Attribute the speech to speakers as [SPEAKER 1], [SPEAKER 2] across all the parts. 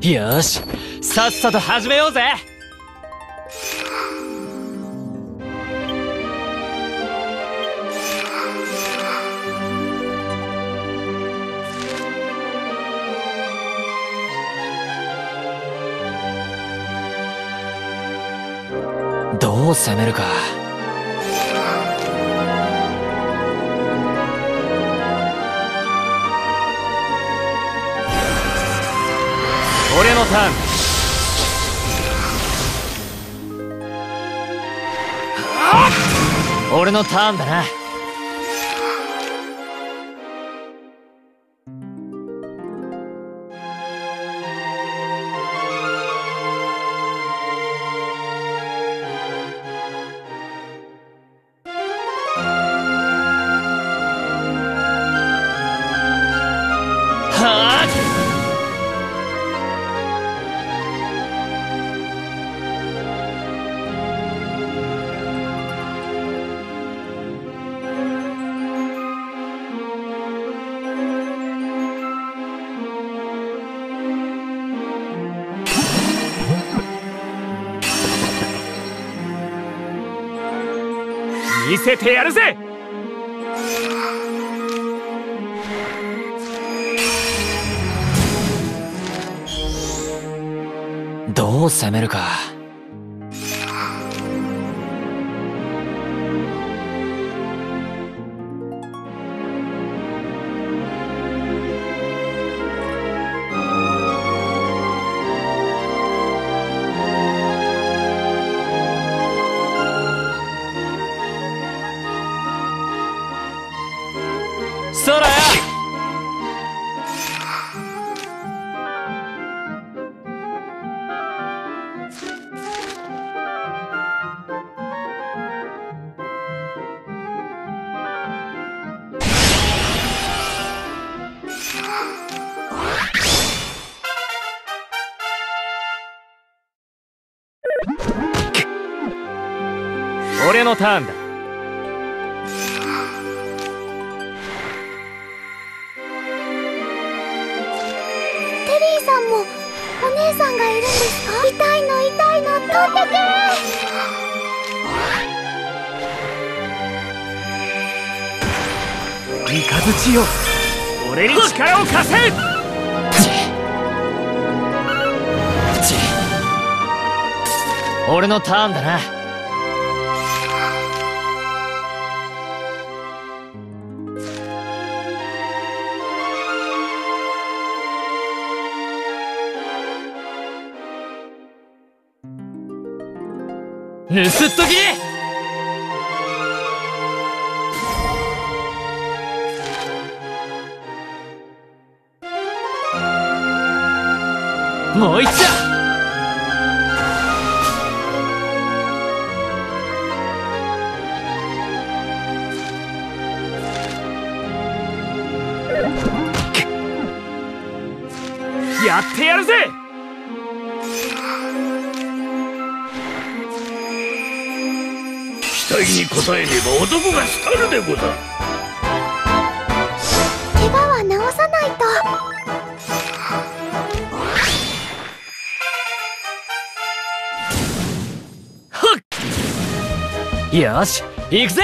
[SPEAKER 1] よしさっさと始めようぜ。どう攻めるか。俺のターン。俺のターンだな見せてやるぜ！どう攻めるか。俺のターンだ。
[SPEAKER 2] テリーさんもお姉さんがいるんですか？痛いの痛いの飛んでく
[SPEAKER 1] 三日月よ。俺に力を貸せ！俺のターンだな盗っとき！もう一丁やってやるぜ！
[SPEAKER 3] 期待に応えねば男が廃るでござる。
[SPEAKER 2] 怪我は治さないと。
[SPEAKER 1] よし行くぜ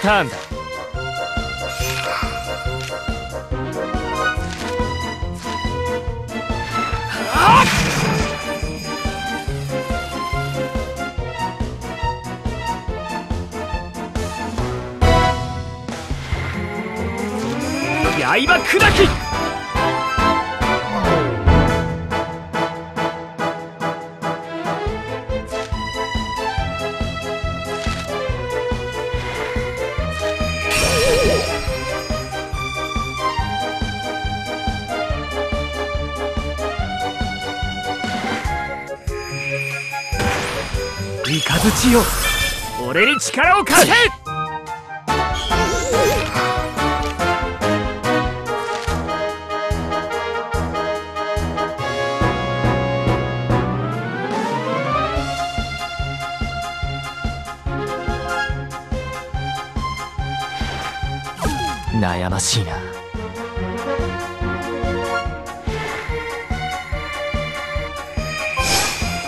[SPEAKER 1] ターンだ。刃砕き雷よ俺に力を貸せ！悩ましいな。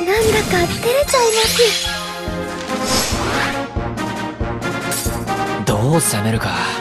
[SPEAKER 2] なんだか照れちゃいます
[SPEAKER 1] う攻めるか。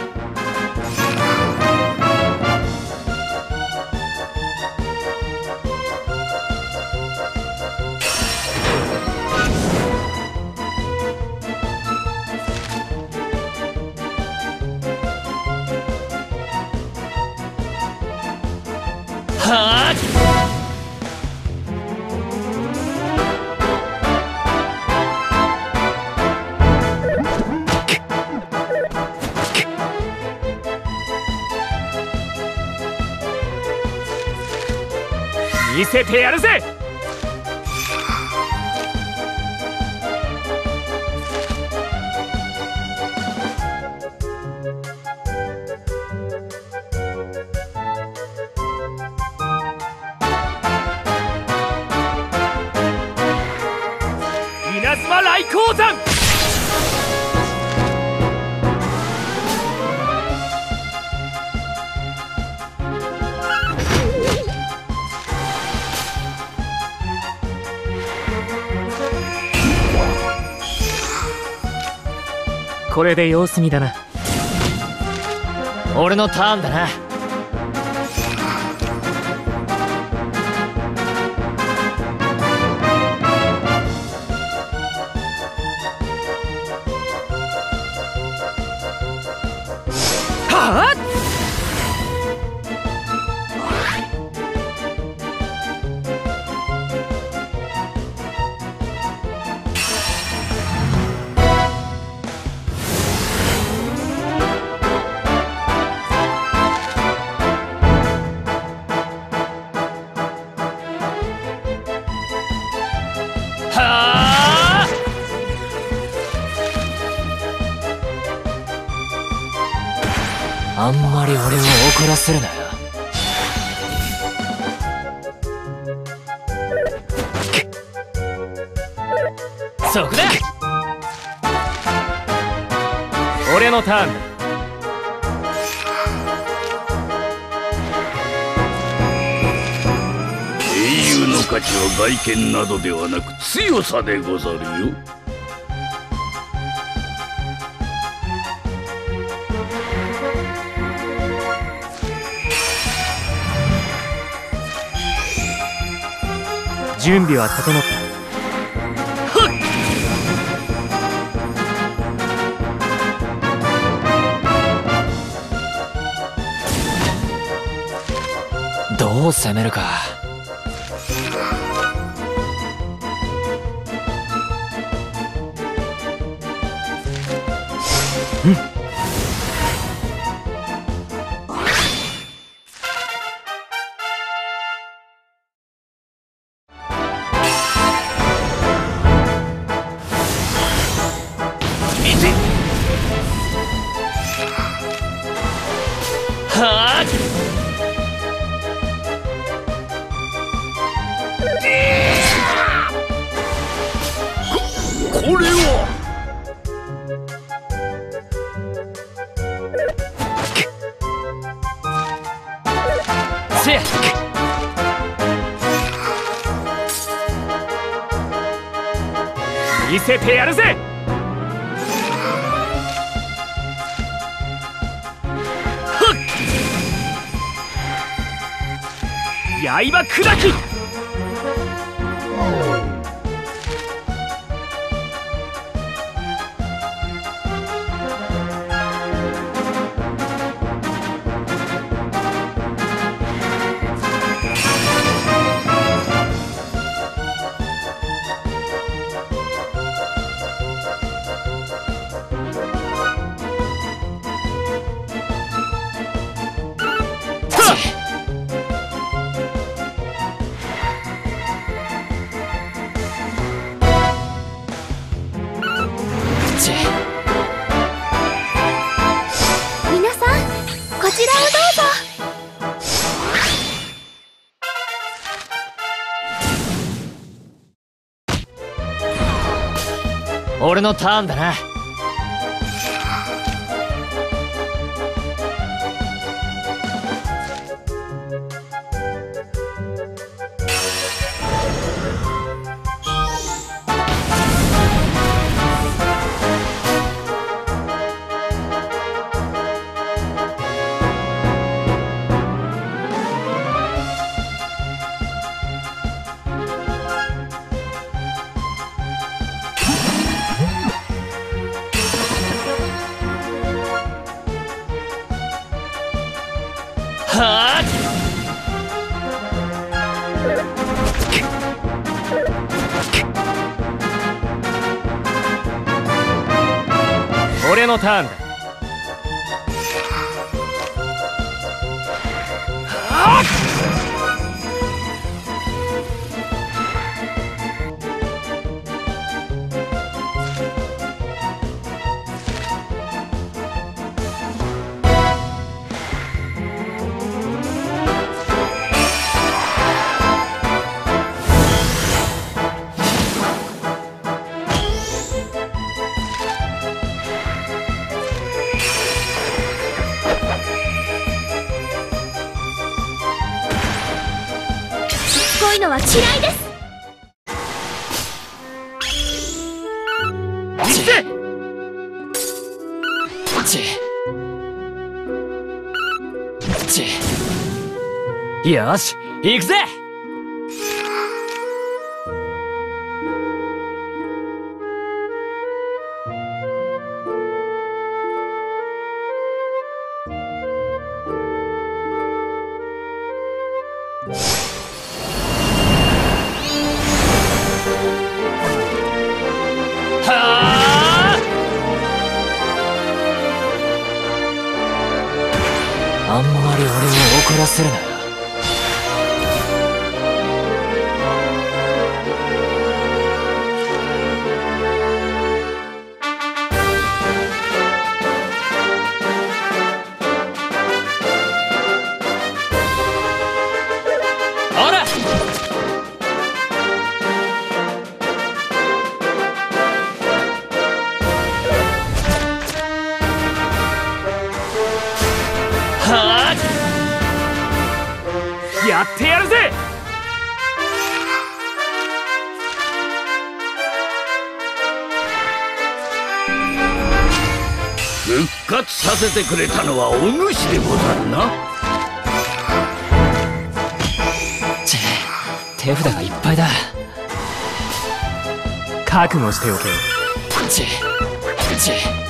[SPEAKER 1] 見せてやるぜこれで様子見だな。俺のターンだな。はあ。あんまり俺を怒らせるなよ。そこだ。俺のターン。だ
[SPEAKER 3] 価値は外見などではなく強さでござるよ。
[SPEAKER 1] 準備は整った。どう攻めるか
[SPEAKER 3] 見
[SPEAKER 1] 見せてやるぜ！刃砕き！
[SPEAKER 4] 俺のターンだな。
[SPEAKER 1] 俺のターンだ。
[SPEAKER 4] よし行くぜ。あんまり俺を怒らせるな。
[SPEAKER 1] やってやるぜ！
[SPEAKER 3] 復活させてくれたのはお主でござるな。
[SPEAKER 4] ち手札がいっぱいだ。
[SPEAKER 1] 覚悟しておけ。
[SPEAKER 4] ちち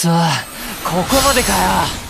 [SPEAKER 4] そここまでかよ。